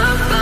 above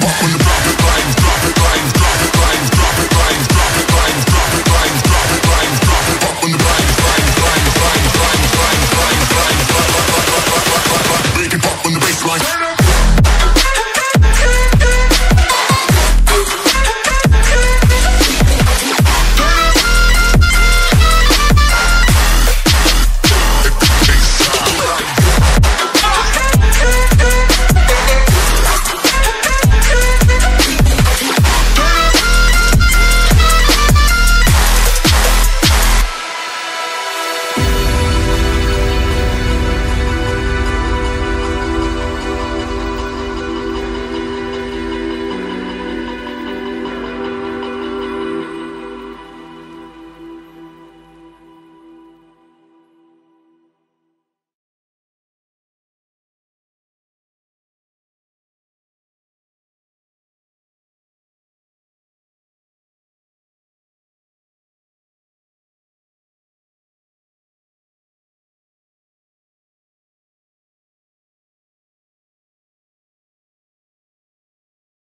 Walk on the